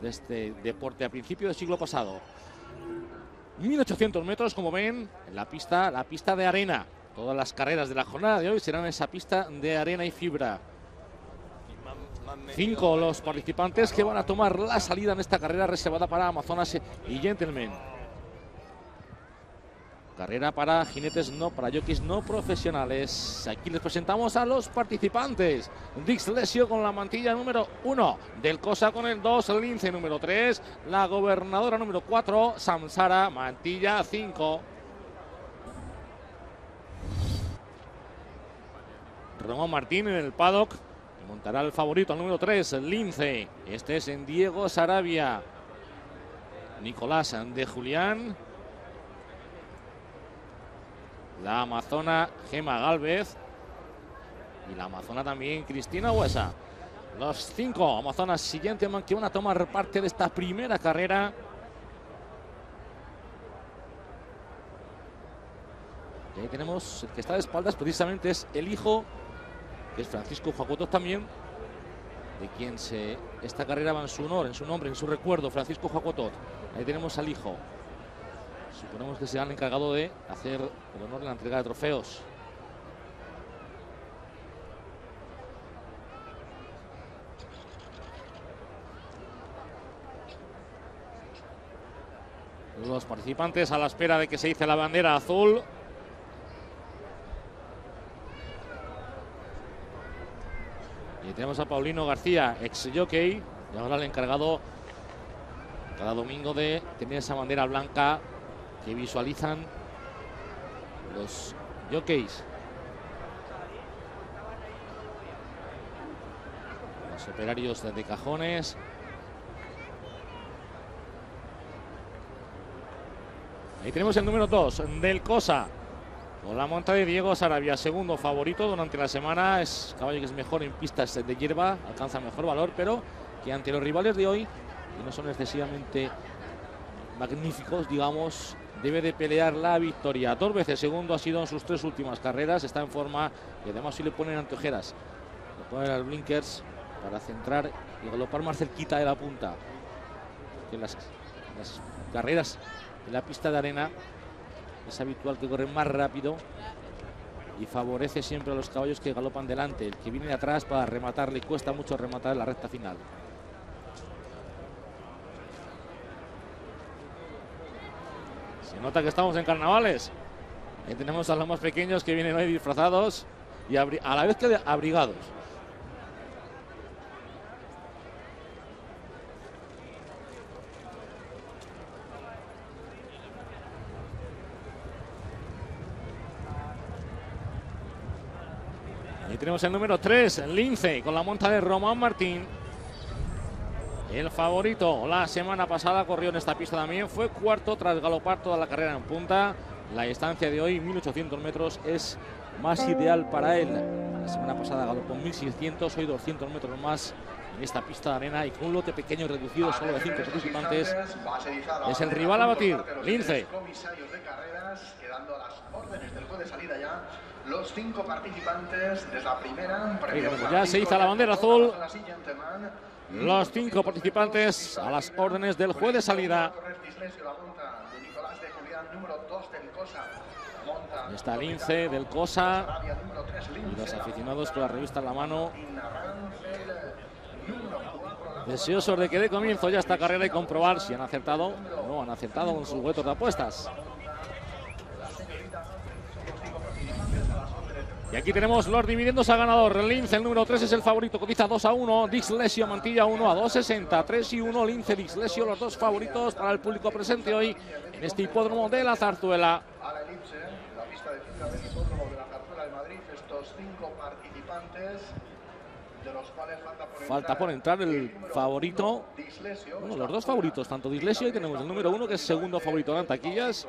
de este deporte a principio del siglo pasado. 1800 metros, como ven, en la pista, la pista de arena. Todas las carreras de la jornada de hoy serán esa pista de arena y fibra. Cinco los participantes que van a tomar la salida en esta carrera reservada para Amazonas y Gentlemen. Carrera para jinetes no, para jockeys no profesionales. Aquí les presentamos a los participantes. Dix Lesio con la mantilla número 1. Del Cosa con el 2. Lince número 3. La gobernadora número 4. Samsara, mantilla 5. Román Martín en el paddock. Montará el favorito al número 3, Lince. Este es en Diego Sarabia. Nicolás de Julián. La amazona Gema Galvez. Y la amazona también Cristina Huesa. Los cinco amazonas siguientes que van a tomar parte de esta primera carrera. Y ahí tenemos el que está de espaldas, precisamente es el hijo, que es Francisco Jacoto también, de quien se, esta carrera va en su honor, en su nombre, en su recuerdo, Francisco Jacotot. Ahí tenemos al hijo. Suponemos que se han encargado de hacer el honor de la entrega de trofeos. Los participantes a la espera de que se hice la bandera azul. Y tenemos a Paulino García, ex jockey, y ahora el encargado cada domingo de tener esa bandera blanca visualizan los jockeys. Los operarios de cajones. Ahí tenemos el número 2 del Cosa. Con la monta de Diego Sarabia, segundo favorito durante la semana. Es caballo que es mejor en pistas de hierba, alcanza mejor valor, pero que ante los rivales de hoy, que no son excesivamente magníficos, digamos, debe de pelear la victoria. Dos veces segundo ha sido en sus tres últimas carreras, está en forma y además si le ponen anteojeras, le ponen las blinkers para centrar y galopar más cerquita de la punta. Que las, las carreras de la pista de arena es habitual que corren más rápido y favorece siempre a los caballos que galopan delante. El que viene de atrás para rematar le cuesta mucho rematar en la recta final. Nota que estamos en carnavales. Ahí tenemos a los más pequeños que vienen hoy disfrazados y a la vez que abrigados. Ahí tenemos el número 3, Lince, con la monta de Román Martín. El favorito la semana pasada corrió en esta pista también. Fue cuarto tras galopar toda la carrera en punta. La distancia de hoy, 1800 metros, es más ideal para él. La semana pasada galopó 1600, hoy 200 metros más en esta pista de arena y con un lote pequeño reducido, solo de 5 participantes. Es el rival a batir, Lince. Los cinco participantes la primera. Ya se hizo la bandera azul. Los cinco participantes a las órdenes del juez de salida. Está Lince del Cosa y los aficionados con la revista en la mano. Deseosos de que dé comienzo ya esta carrera y comprobar si han acertado o no han acertado con sus huetos de apuestas. Y aquí tenemos los dividendos a ganador. Lince, el número 3 es el favorito, cotiza 2 a 1. Dix Lesio, Mantilla 1 a 2.60. 3 y 1, Lince, Dix Lesio, los dos favoritos para el público presente hoy en este hipódromo de la Zarzuela. A la elipse, la pista de fibra del hipódromo de la Zarzuela de Madrid, estos cinco participantes falta por entrar. el favorito. Bueno, los dos favoritos, tanto Dislesio y tenemos el número uno que es segundo favorito de taquillas.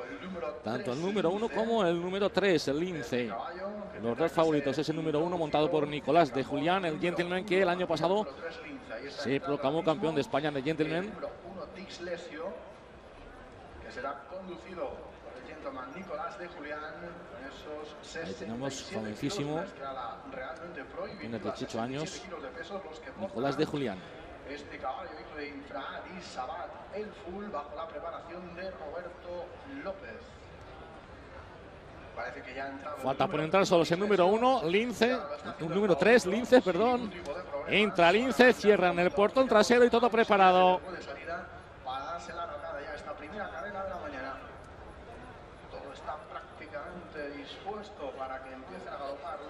Tanto el número uno como el número tres, el Lince. Los dos favoritos es el número uno montado por Nicolás de Julián, el gentleman que el año pasado se proclamó campeón de España de gentleman. Que será conducido Nicolás de Julián. Ahí tenemos jovencísimo, tiene 18 años, Nicolás de Julián. este caballo hijo de Infra y Sabat, el full bajo la preparación de Roberto López. Parece que ya ha Falta por entrar solo el número uno, Lince, un número 3, Lince, perdón. Entra Lince, cierran el portón trasero y todo preparado. de para darse la arrancada ya esta primera carrera de la mañana. Todo está prácticamente dispuesto para que empiecen a galopar los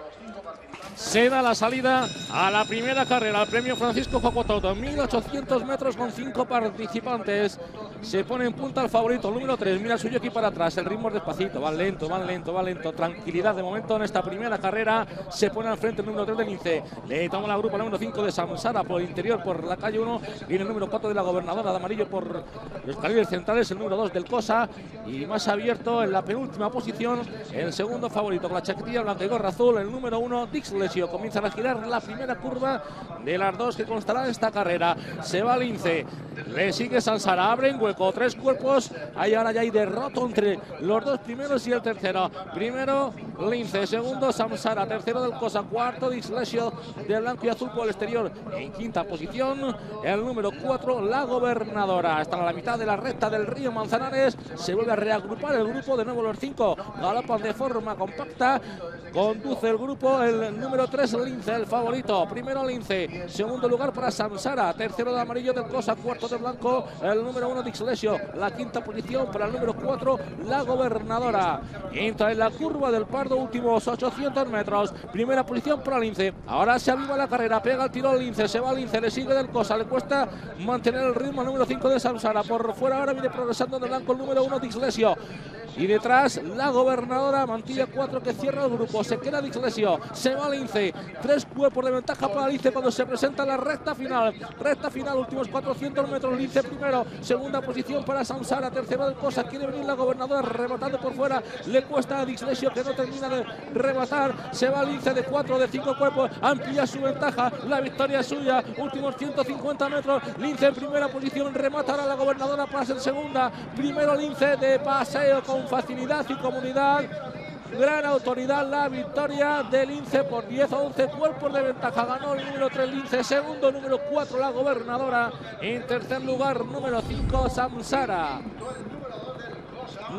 cinco participantes. Se da la salida a la primera carrera, al premio Francisco Jocototo, 1800 metros con cinco participantes. Se pone en punta el favorito, el número 3. Mira suyo aquí para atrás, el ritmo es despacito, va lento, va lento, va lento. Tranquilidad de momento en esta primera carrera. Se pone al frente el número 3 del Lince. Le toma la grupa el número 5 de Samsara por el interior, por la calle 1. Viene el número 4 de la gobernadora de amarillo por los carriles centrales, el número 2 del Cosa. Y más abierto en la penúltima posición, el segundo favorito con la chaquetilla blanca y gorra azul, el número 1, Dix Lesio. Comienza a girar la primera curva de las dos que constará esta carrera. Se va Lince, le sigue Sansara, abre en hueco, tres cuerpos. Ahí ahora ya hay derroto entre los dos primeros y el tercero. Primero Lince, segundo Samsara, tercero del Cosa, cuarto Dix Lesio de blanco y azul por el exterior. En quinta posición, el número 4, la gobernadora. Hasta la mitad de la recta del río Manzanares. Se vuelve a reagrupar el grupo, de nuevo los cinco galopan de forma compacta. Conduce el grupo el número 3, Lince, el favorito. Primero Lince, segundo lugar para Samsara, tercero de amarillo del Cosa, cuarto de blanco, el número 1 Dixlesio, la quinta posición para el número 4, la gobernadora. Entra en la curva del Pardo, últimos 800 metros. Primera posición para Lince. Ahora se aviva la carrera, pega el tiro Lince, se va Lince, le sigue del Cosa, le cuesta mantener el ritmo número 5 de Samsara. Por fuera ahora viene progresando de blanco el número 1 Dixlesio. Y detrás la gobernadora Mantilla 4 que cierra el grupo. Se queda Dixlesio. Se va Lince. Tres cuerpos de ventaja para Lince cuando se presenta la recta final. Recta final, últimos 400 metros. Lince primero. Segunda posición para Samsara. Tercero del Cosa. Quiere venir la gobernadora rematando por fuera. Le cuesta a Dixlesio que no termina de rematar. Se va Lince de 4 de 5 cuerpos. Amplía su ventaja. La victoria suya. Últimos 150 metros. Lince en primera posición. Remata ahora la gobernadora para ser segunda. Primero Lince de paseo con facilidad y comunidad. Gran autoridad la victoria de Lince por 10 a 11 cuerpos de ventaja. Ganó el número 3 Lince, segundo número 4 la gobernadora. En tercer lugar número 5 Samsara.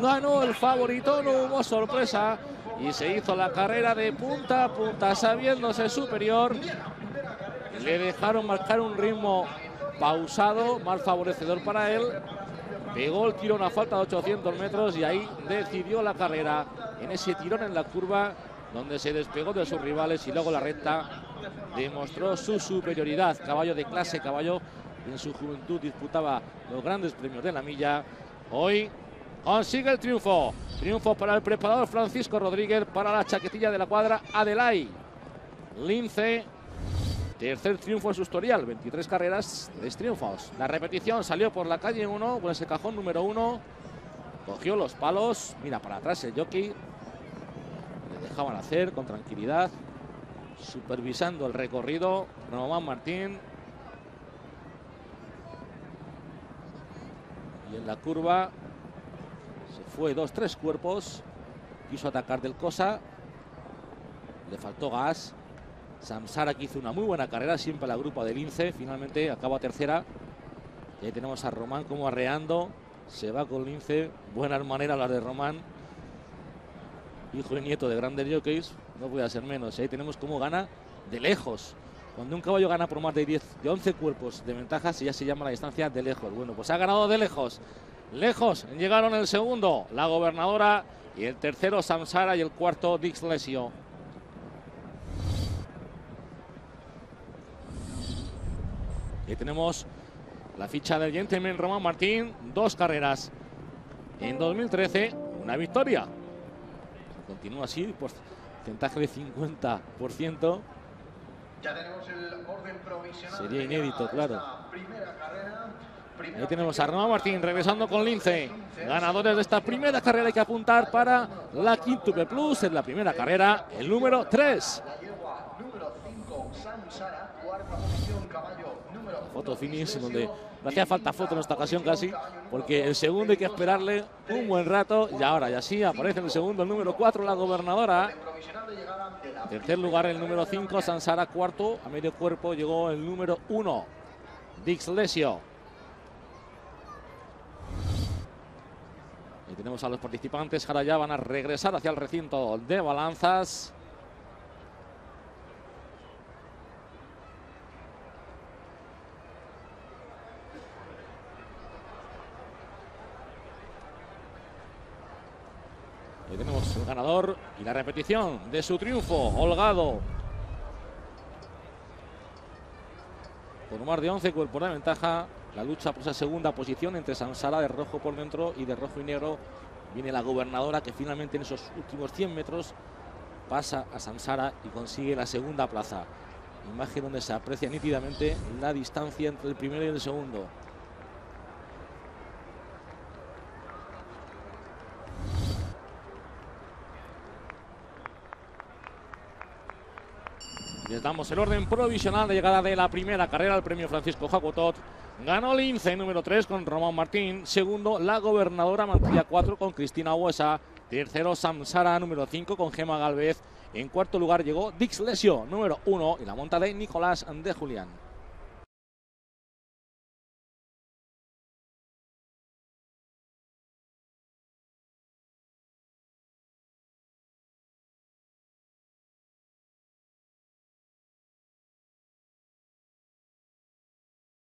Ganó el favorito, no hubo sorpresa. Y se hizo la carrera de punta a punta sabiéndose superior. Le dejaron marcar un ritmo pausado, más favorecedor para él. Pegó el tirón a falta de 800 metros y ahí decidió la carrera en ese tirón en la curva donde se despegó de sus rivales y luego la recta demostró su superioridad. Caballo de clase, caballo en su juventud disputaba los grandes premios de la milla. Hoy consigue el triunfo. Triunfo para el preparador Francisco Rodríguez, para la chaquetilla de la cuadra Adelay. Lince Tercer triunfo en su historial, 23 carreras, 3 triunfos. La repetición salió por la calle 1, con ese cajón número 1. Cogió los palos, mira para atrás el jockey. Dejaban hacer con tranquilidad. Supervisando el recorrido, Román Martín. Y en la curva se fue dos, tres cuerpos. Quiso atacar del Cosa. Le faltó gas. Samsara que hizo una muy buena carrera, siempre la grupa del Lince, finalmente acaba tercera. Y ahí tenemos a Román como arreando, se va con Lince, buenas maneras las de Román. Hijo y nieto de grandes jockeys, no puede ser menos. Ahí tenemos cómo gana de lejos. Cuando un caballo gana por más de 10, de 11 cuerpos de ventaja, ya se llama la distancia de lejos. Bueno, pues ha ganado de lejos. Lejos, llegaron el segundo, la gobernadora, y el tercero Samsara y el cuarto Dix Lesio. Aquí tenemos la ficha del gentleman Román Martín, dos carreras. En 2013, una victoria. Continúa así, porcentaje de 50%. Ya tenemos el orden provisional. Sería inédito, claro. Primera carrera. Ahí tenemos a Román Martín regresando con Lince. Ganadores de esta primera carrera hay que apuntar para la Quintuple Plus en la primera carrera, el número 3. La yegua número 5, Samsara. Foto finish donde no hacía falta foto en esta ocasión casi, porque el segundo hay que esperarle un buen rato y ahora y así aparece en el segundo el número 4, la gobernadora. Tercer lugar el número 5, Sansara. Cuarto, a medio cuerpo llegó el número 1, Dix Lesio. Y tenemos a los participantes que ahora ya van a regresar hacia el recinto de balanzas. Y tenemos el ganador y la repetición de su triunfo, Holgado. Con un mar de 11 cuerpos de ventaja, la lucha por esa segunda posición entre Sansara de rojo por dentro y de rojo y negro. Viene la gobernadora que finalmente en esos últimos 100 metros pasa a Sansara y consigue la segunda plaza. Imagen donde se aprecia nítidamente la distancia entre el primero y el segundo. Les damos el orden provisional de llegada de la primera carrera al premio Francisco Jacotot. Ganó Lince número 3 con Román Martín. Segundo, la gobernadora Mantilla 4 con Cristina Huesa. Tercero, Samsara número 5 con Gema Galvez. En cuarto lugar llegó Dix Lesio número 1 y la monta de Nicolás de Julián.